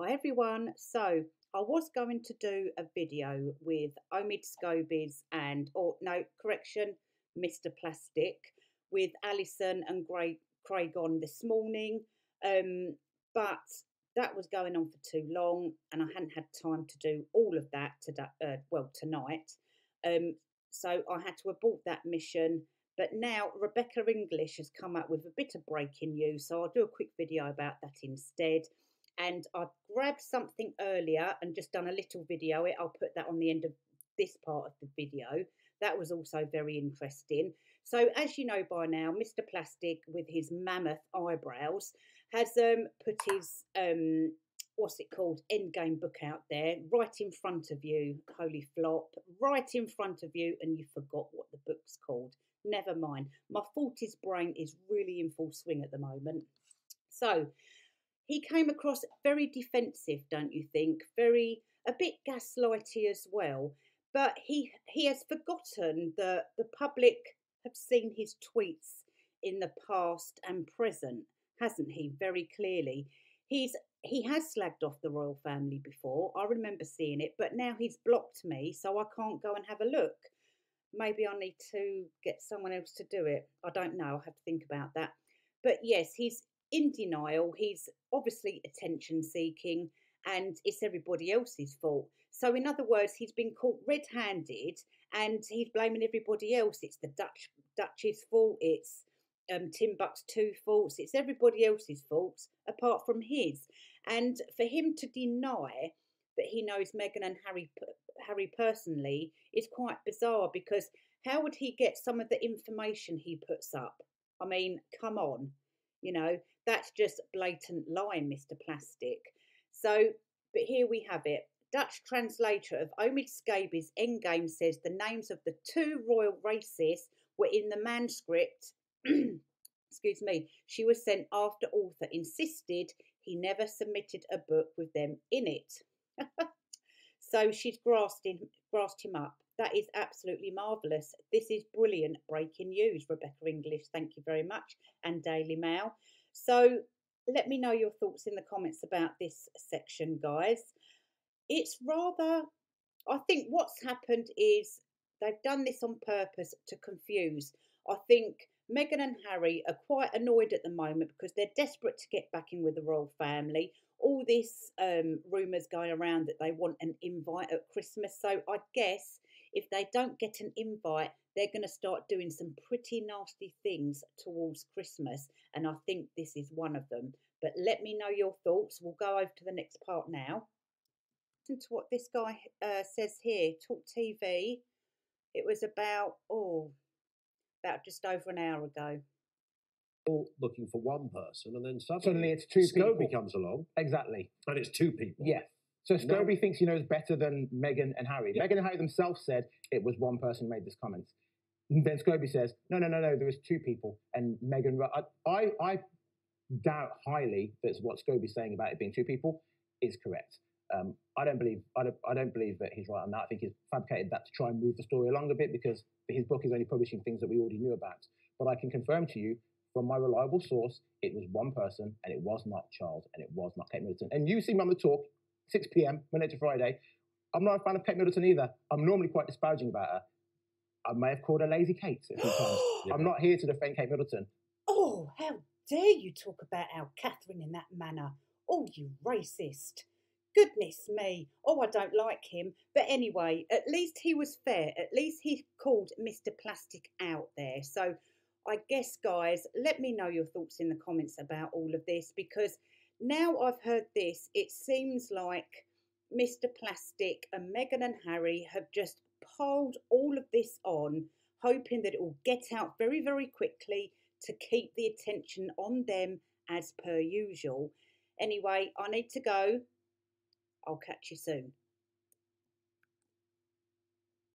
Hi everyone. So I was going to do a video with Omid Scobie's and, or no, correction, Mr. Plastic with Alison and Craig, Craig on this morning. Um, but that was going on for too long and I hadn't had time to do all of that today, uh, well, tonight. Um, so I had to abort that mission. But now Rebecca English has come up with a bit of breaking news. So I'll do a quick video about that instead and I've grabbed something earlier and just done a little video. I'll put that on the end of this part of the video. That was also very interesting. So, as you know by now, Mr. Plastic, with his mammoth eyebrows, has um, put his um, what's it called endgame book out there right in front of you. Holy flop, right in front of you, and you forgot what the book's called. Never mind. My 40s brain is really in full swing at the moment. So, he came across very defensive, don't you think? Very a bit gaslighty as well. But he he has forgotten that the public have seen his tweets in the past and present, hasn't he? Very clearly. He's he has slagged off the royal family before. I remember seeing it, but now he's blocked me, so I can't go and have a look. Maybe I need to get someone else to do it. I don't know. I'll have to think about that. But yes, he's in denial. He's obviously attention seeking and it's everybody else's fault. So, in other words, he's been caught red handed and he's blaming everybody else. It's the Dutch Dutch's fault, it's um, Timbuktu faults, it's everybody else's faults apart from his. And for him to deny that he knows Meghan and Harry Harry personally is quite bizarre because how would he get some of the information he puts up? I mean, come on, you know, that's just blatant lying, Mr. Plastic. So, but here we have it. Dutch translator of Omid Scobie's Endgame says the names of the two royal racists were in the manuscript. excuse me. She was sent after author insisted he never submitted a book with them in it. so she's grasped him, grasped him up. That is absolutely marvellous. This is brilliant breaking news, Rebecca English. Thank you very much. And Daily Mail. So let me know your thoughts in the comments about this section, guys. It's rather, I think what's happened is they've done this on purpose to confuse. I think Meghan and Harry are quite annoyed at the moment because they're desperate to get back in with the royal family. All this um, rumours going around that they want an invite at Christmas. So I guess if they don't get an invite, they're going to start doing some pretty nasty things towards Christmas. And I think this is one of them. But let me know your thoughts. We'll go over to the next part now. Listen to what this guy uh, says here. Talk TV. It was about, oh, about just over an hour ago looking for one person, and then suddenly, suddenly it's two Scobie people. comes along, Exactly. and it's two people. Yeah. So No. Scobie thinks he knows better than Meghan and Harry. Yeah. Meghan and Harry themselves said it was one person who made this comment. And then Scobie says, no, no, no, no, there was two people. And Meghan, I, I, I doubt highly that what Scobie's saying about it being two people is correct. Um, I don't believe I don't, I don't believe that he's right on that. I think he's fabricated that to try and move the story along a bit because his book is only publishing things that we already knew about. But I can confirm to you from my reliable source, it was one person and it was not Charles and it was not Kate Middleton. And you see on the talk, 6 p.m. Monday to Friday. I'm not a fan of Kate Middleton either. I'm normally quite disparaging about her. I may have called her Lazy Kate a few times. Yeah. I'm not here to defend Kate Middleton. Oh, how dare you talk about our Catherine in that manner? Oh, you racist. Goodness me. Oh, I don't like him. But anyway, at least he was fair. At least he called Mr. Plastic out there. So I guess, guys, let me know your thoughts in the comments about all of this because now I've heard this, it seems like Mr. Plastic and Meghan and Harry have just piled all of this on, hoping that it will get out very, very quickly to keep the attention on them as per usual. Anyway, I need to go. I'll catch you soon.